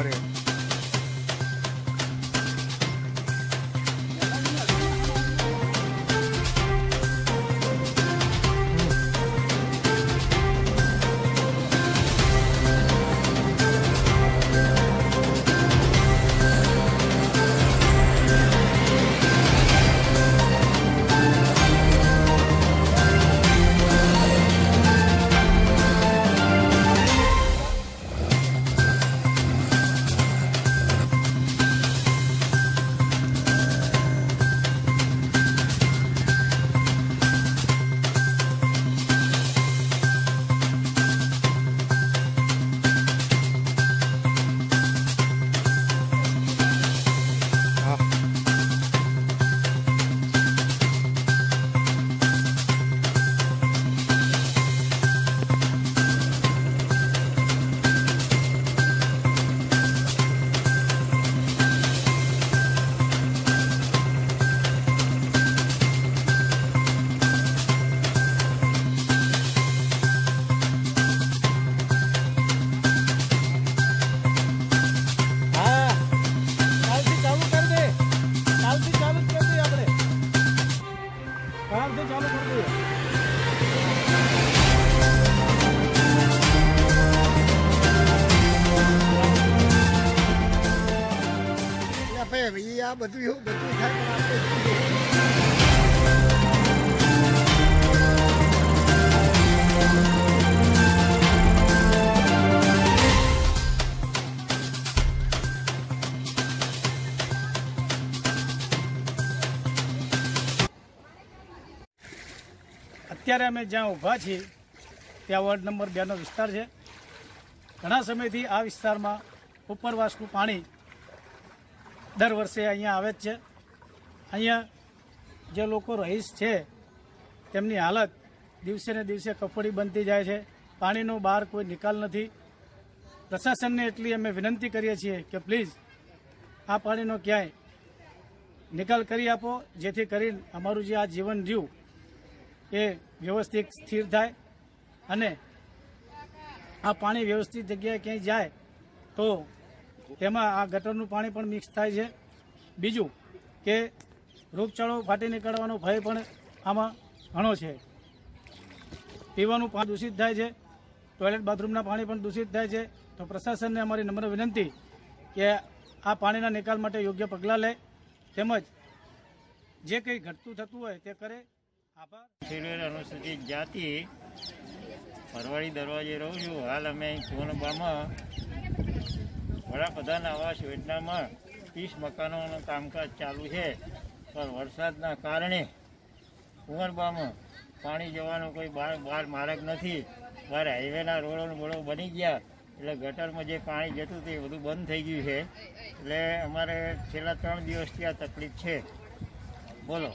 Gloria. चालू कर दिया આપે ભાઈ આ બધું એવું બધું થાય પણ આપણે અત્યારે અમે જ્યાં ઊભા છીએ ત્યાં વોર્ડ નંબર બેનો વિસ્તાર છે ઘણા સમયથી આ વિસ્તારમાં ઉપરવાસનું પાણી દર વર્ષે અહીંયા આવે જ છે અહીંયા જે લોકો રહીશ છે તેમની હાલત દિવસે ને દિવસે કફોડી બનતી જાય છે પાણીનો બહાર કોઈ નિકાલ નથી પ્રશાસનને એટલી અમે વિનંતી કરીએ છીએ કે પ્લીઝ આ પાણીનો ક્યાંય નિકાલ કરી આપો જેથી કરીને અમારું જે આ જીવન રહ્યું એ વ્યવસ્થિત સ્થિર થાય અને આ પાણી વ્યવસ્થિત જગ્યાએ ક્યાંય જાય તો તેમાં આ ગટરનું પાણી પણ મિક્સ થાય છે બીજું કે રોગચાળો ફાટી નીકળવાનો ભય પણ આમાં ઘણો છે પીવાનું પાણી દૂષિત થાય છે ટોયલેટ બાથરૂમના પાણી પણ દૂષિત થાય છે તો પ્રશાસનને અમારી નમ્ર વિનંતી કે આ પાણીના નિકાલ માટે યોગ્ય પગલાં લે તેમજ જે કંઈ ઘટતું થતું હોય તે કરે ખેડૂત અનુસૂચિત જાતિ પરવાડી દરવાજે રહું છું. હાલ અમે સોનબામાં વડાપ્રધાન આવાસ યોજનામાં ત્રીસ મકાનોનું કામકાજ ચાલુ છે. પણ વરસાદના કારણે કુંવરબામાં પાણી જવાનો કોઈ બહાર માર્ગ નથી. બહાર હાઈવેના રોડો બોડો બની ગયા. એટલે ગટરમાં જે પાણી જતું હતું એ બધું બંધ થઈ ગયું છે. એટલે અમારે છેલ્લા ત્રણ દિવસથી આ તકલીફ છે. બોલો.